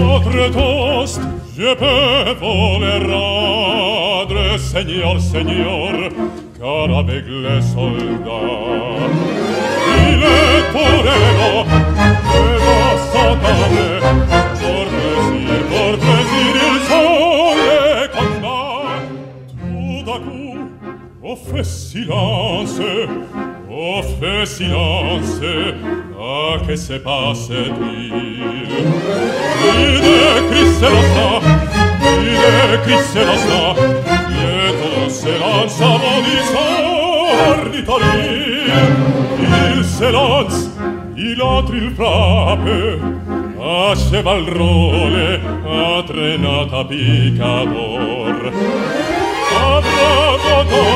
votre toast, je peux vous le rendre, Seigneur, Seigneur, car avec les soldats, il est pour ego, ego s'entendre, pour plaisir, pour plaisir, ils sont les combats. Tout à coup, on fait silence, offre silence à que se passe-t-il Vide Christ se lança, vide Christ se lança, dietro se lança mon. Il se lance, il entre, il frappe, a chevalrone a trenata picador a bravo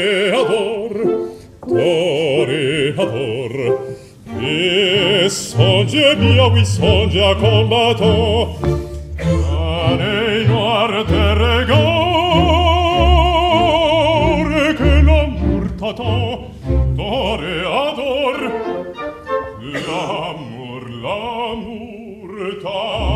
songe mia, oui songe a combattant. Anei noir te regard, che l'amour t'attend, dore ador, l'amour, l'amour t'attend.